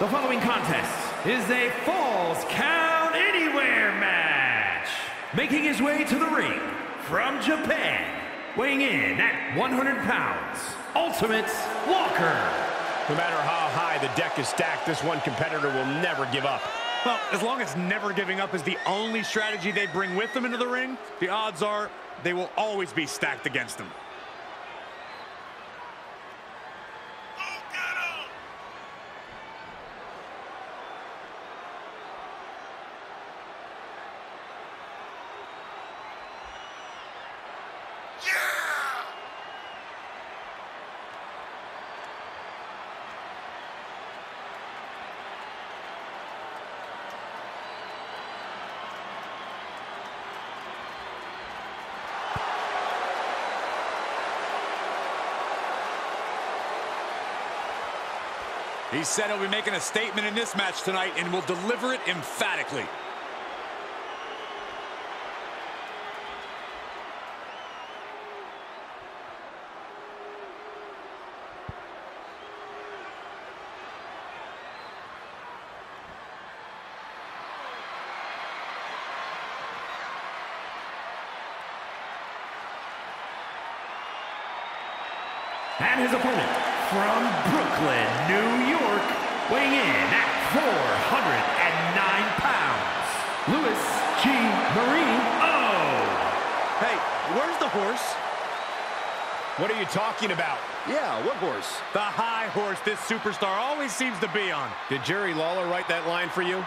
The following contest is a Falls Count Anywhere match. Making his way to the ring from Japan, weighing in at 100 pounds, Ultimate Walker. No matter how high the deck is stacked, this one competitor will never give up. Well, as long as never giving up is the only strategy they bring with them into the ring, the odds are they will always be stacked against them. He said he'll be making a statement in this match tonight and will deliver it emphatically. And his opponent from Brooklyn, New York, weighing in at 409 pounds, Louis G. Marine O. Hey, where's the horse? What are you talking about? Yeah, what horse? The high horse this superstar always seems to be on. Did Jerry Lawler write that line for you?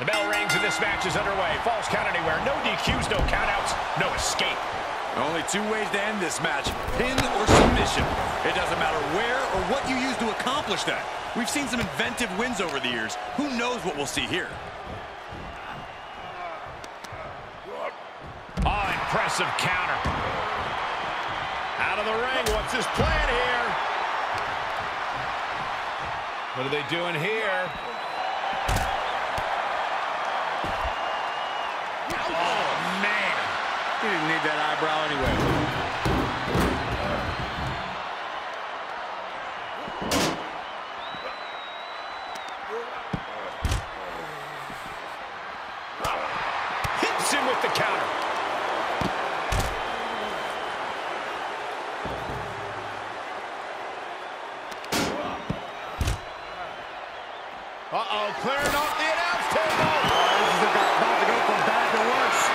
The bell rings and this match is underway. Falls count anywhere. No DQs, no countouts, no escape. Only two ways to end this match, pin or submission. It doesn't matter where or what you use to accomplish that. We've seen some inventive wins over the years. Who knows what we'll see here? Oh, impressive counter. Out of the ring. What's his plan here? What are they doing here? Oh, man. He didn't need that eyebrow anyway. Hits him with the counter. Uh-oh, clearing off the announce table. This is about to go from bad to worse.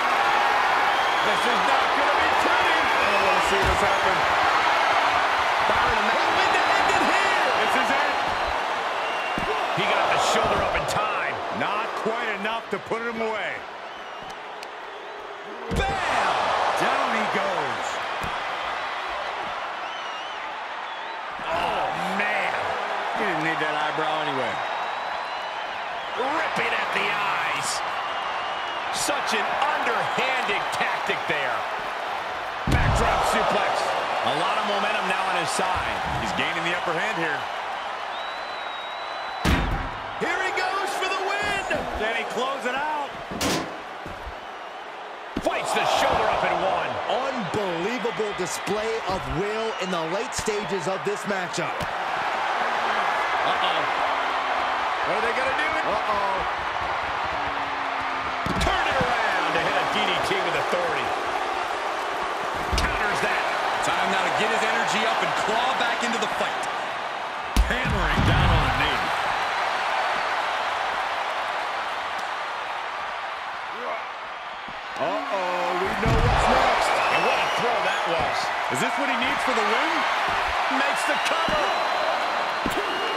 This is not going to be pretty. I don't want to see this happen. Byron, hoping to end it here. This is it. He got the shoulder up in time. Not to put him away. Bam! Down he goes. Oh, man. He didn't need that eyebrow anyway. Ripping at the eyes. Such an underhanded tactic there. Backdrop suplex. A lot of momentum now on his side. He's gaining the upper hand. Here Can he close it out? Fights the shoulder up in one. Unbelievable display of will in the late stages of this matchup. Uh-oh. What are they going to do? Uh-oh. Turn it around to hit a DDT with authority. Counters that. Time now to get his energy up and claw back into the fight. Uh-oh, we know what's next. And what a throw that was. Is this what he needs for the win? Makes the cover.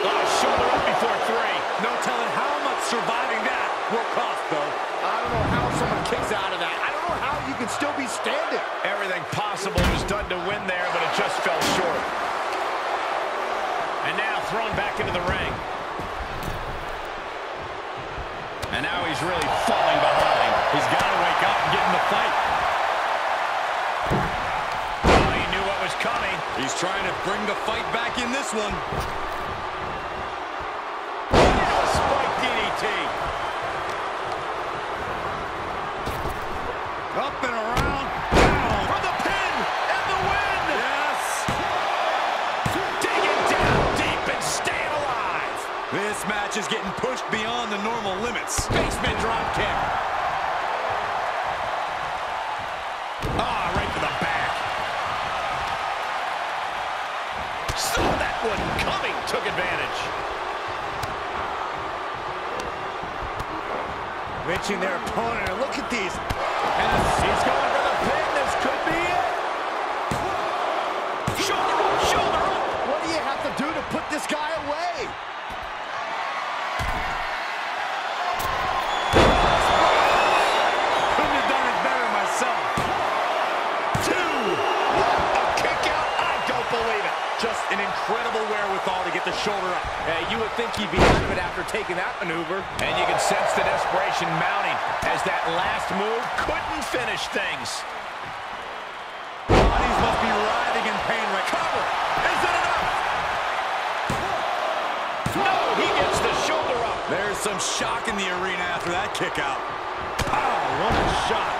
Oh, shoulder up before three. No telling how much surviving that will cost, though. I don't know how someone kicks out of that. I don't know how you can still be standing. Everything possible was done to win there, but it just fell short. And now thrown back into the ring. And now he's really falling behind. He's got to wake up and get in the fight. Oh, he knew what was coming. He's trying to bring the fight back in this one. A spike DDT. Up and around. Down. For the pin and the win. Yes. Digging down deep and staying alive. This match is getting pushed beyond the normal limits. Basement drop kick. Advantage. Wrenching their opponent. Look at these. And he's going shoulder up. Uh, you would think he'd be out of it after taking that maneuver. And you can sense the desperation mounting as that last move couldn't finish things. Bodies must be writhing in pain right Cover. Is it enough? No, he gets the shoulder up. There's some shock in the arena after that kick out. Oh, what a shot.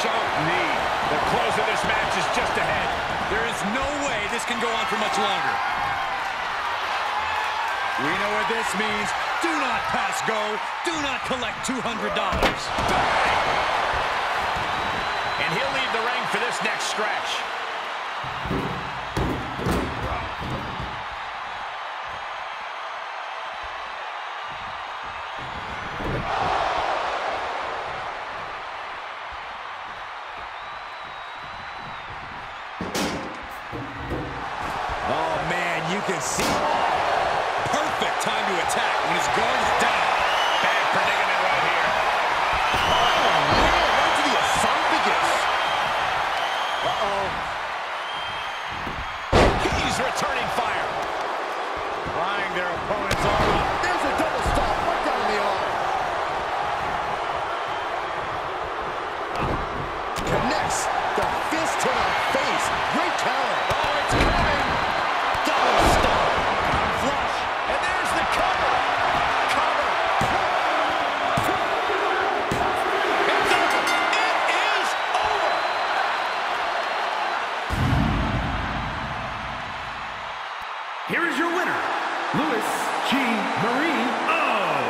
Sharp knee. The close of this match is just ahead. There is no way this can go on for much longer. We know what this means. Do not pass go. Do not collect $200. And he'll leave the ring for this next stretch. Connects the fist to the face. Great counter. Oh, it's coming. Double stop. Flush. And there's the cover. Cover. It's over. It is over. Here is your winner, Louis G. Marie. Oh!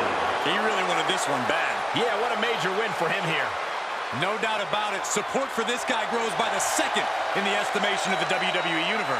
He really wanted this one bad. Yeah, what a major win for him here. No doubt about it, support for this guy grows by the second in the estimation of the WWE Universe.